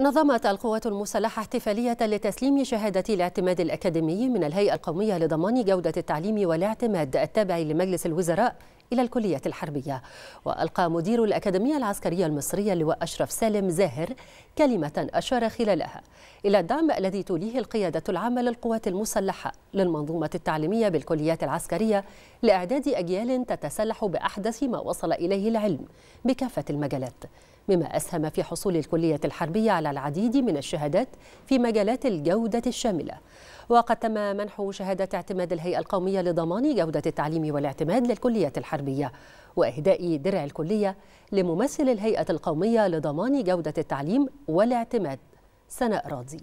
نظمت القوات المسلحة احتفالية لتسليم شهادة الاعتماد الأكاديمي من الهيئة القومية لضمان جودة التعليم والاعتماد التابع لمجلس الوزراء إلى الكلية الحربية. وألقى مدير الأكاديمية العسكرية المصرية اللواء أشرف سالم زاهر كلمة أشار خلالها إلى الدعم الذي توليه القيادة العامة للقوات المسلحة للمنظومة التعليمية بالكليات العسكرية لإعداد أجيال تتسلح بأحدث ما وصل إليه العلم بكافة المجالات. مما أسهم في حصول الكلية الحربية على العديد من الشهادات في مجالات الجودة الشاملة. وقد تم منح شهادة اعتماد الهيئة القومية لضمان جودة التعليم والاعتماد للكليات الحربية وإهداء درع الكلية لممثل الهيئة القومية لضمان جودة التعليم والاعتماد سناء راضي